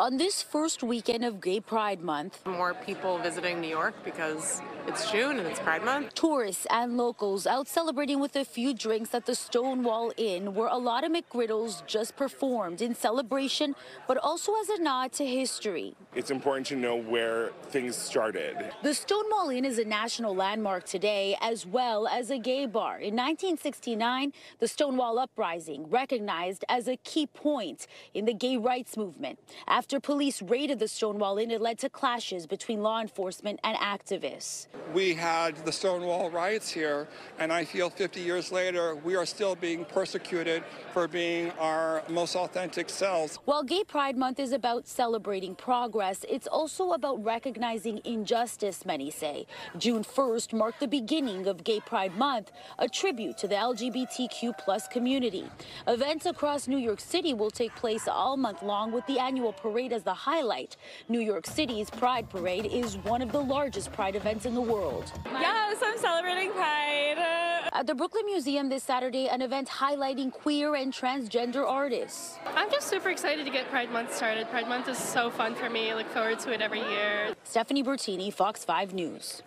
On this first weekend of Gay Pride Month, more people visiting New York because it's June and it's Pride Month. Tourists and locals out celebrating with a few drinks at the Stonewall Inn, where a lot of McGriddles just performed in celebration, but also as a nod to history. It's important to know where things started. The Stonewall Inn is a national landmark today, as well as a gay bar. In 1969, the Stonewall Uprising recognized as a key point in the gay rights movement. After police raided the Stonewall Inn, it led to clashes between law enforcement and activists. We had the Stonewall riots here, and I feel 50 years later, we are still being persecuted for being our most authentic selves. While Gay Pride Month is about celebrating progress, it's also about recognizing injustice, many say. June 1st marked the beginning of Gay Pride Month, a tribute to the LGBTQ plus community. Events across New York City will take place all month long with the annual parade as the highlight. New York City's Pride Parade is one of the largest pride events in the world. Yes, I'm celebrating Pride. At the Brooklyn Museum this Saturday, an event highlighting queer and transgender artists. I'm just super excited to get Pride Month started. Pride Month is so fun for me. I look forward to it every year. Stephanie Bertini, Fox 5 News.